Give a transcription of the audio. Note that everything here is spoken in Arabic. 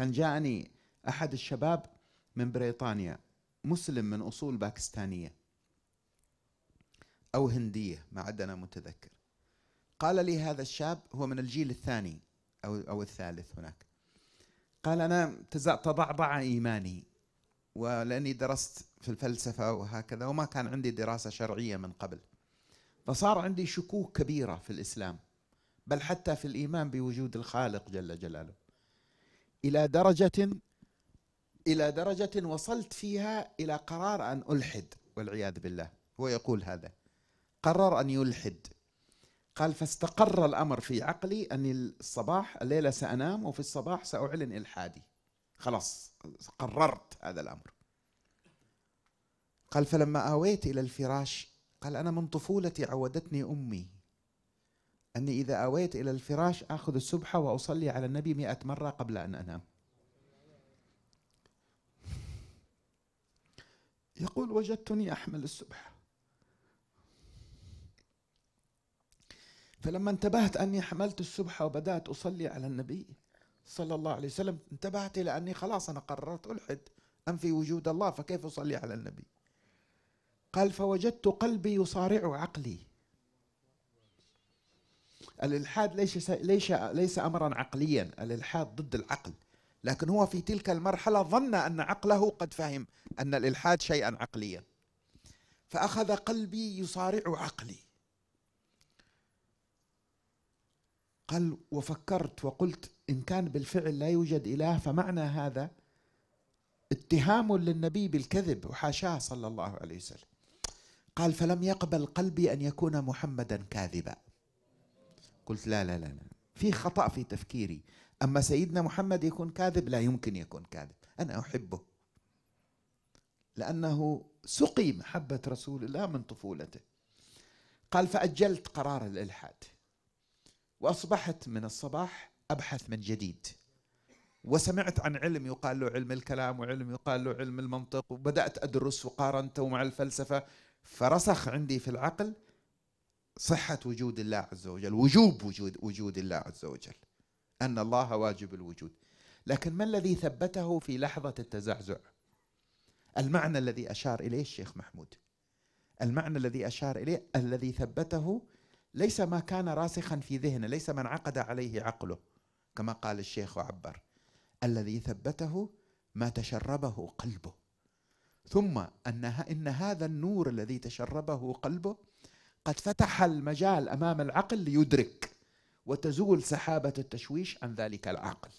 كان جاءني أحد الشباب من بريطانيا مسلم من أصول باكستانية أو هندية ما عاد أنا متذكر. قال لي هذا الشاب هو من الجيل الثاني أو أو الثالث هناك. قال أنا تضعضع إيماني ولأني درست في الفلسفة وهكذا وما كان عندي دراسة شرعية من قبل. فصار عندي شكوك كبيرة في الإسلام بل حتى في الإيمان بوجود الخالق جل جلاله. إلى درجة إلى درجة وصلت فيها إلى قرار أن ألحد والعياذ بالله هو يقول هذا. قرر أن يلحد. قال فاستقر الأمر في عقلي أني الصباح الليلة سأنام وفي الصباح سأعلن إلحادي. خلاص قررت هذا الأمر. قال فلما آويت إلى الفراش قال أنا من طفولتي عودتني أمي. أني إذا آويت إلى الفراش آخذ السبحة وأصلي على النبي مئة مرة قبل أن أنام. يقول وجدتني أحمل السبحة. فلما انتبهت أني حملت السبحة وبدأت أصلي على النبي صلى الله عليه وسلم انتبهت إلى أني خلاص أنا قررت ألحد أنفي وجود الله فكيف أصلي على النبي؟ قال فوجدت قلبي يصارع عقلي. الإلحاد ليس ليس ليس أمرا عقليا؟ الإلحاد ضد العقل. لكن هو في تلك المرحلة ظن أن عقله قد فهم أن الإلحاد شيئا عقليا. فأخذ قلبي يصارع عقلي. قال وفكرت وقلت إن كان بالفعل لا يوجد إله فمعنى هذا اتهام للنبي بالكذب وحاشاه صلى الله عليه وسلم. قال فلم يقبل قلبي أن يكون محمدا كاذبا. قلت لا لا لا, لا. في خطأ في تفكيري. أما سيدنا محمد يكون كاذب لا يمكن يكون كاذب. أنا أحبه. لأنه سقي محبة رسول الله من طفولته. قال فأجلت قرار الإلحاد. وأصبحت من الصباح أبحث من جديد. وسمعت عن علم يقال له علم الكلام وعلم يقال له علم المنطق وبدأت أدرس وقارنته مع الفلسفة. فرسخ عندي في العقل صحة وجود الله عز وجل وجوب وجود وجود الله عز وجل. أن الله واجب الوجود. لكن ما الذي ثبته في لحظة التزعزع؟ المعنى الذي أشار إليه الشيخ محمود. المعنى الذي أشار إليه الذي ثبته ليس ما كان راسخا في ذهنه ليس من عقد عليه عقله كما قال الشيخ وعبر الذي ثبته ما تشربه قلبه. ثم أن إن هذا النور الذي تشربه قلبه قد فتح المجال أمام العقل ليدرك وتزول سحابة التشويش عن ذلك العقل.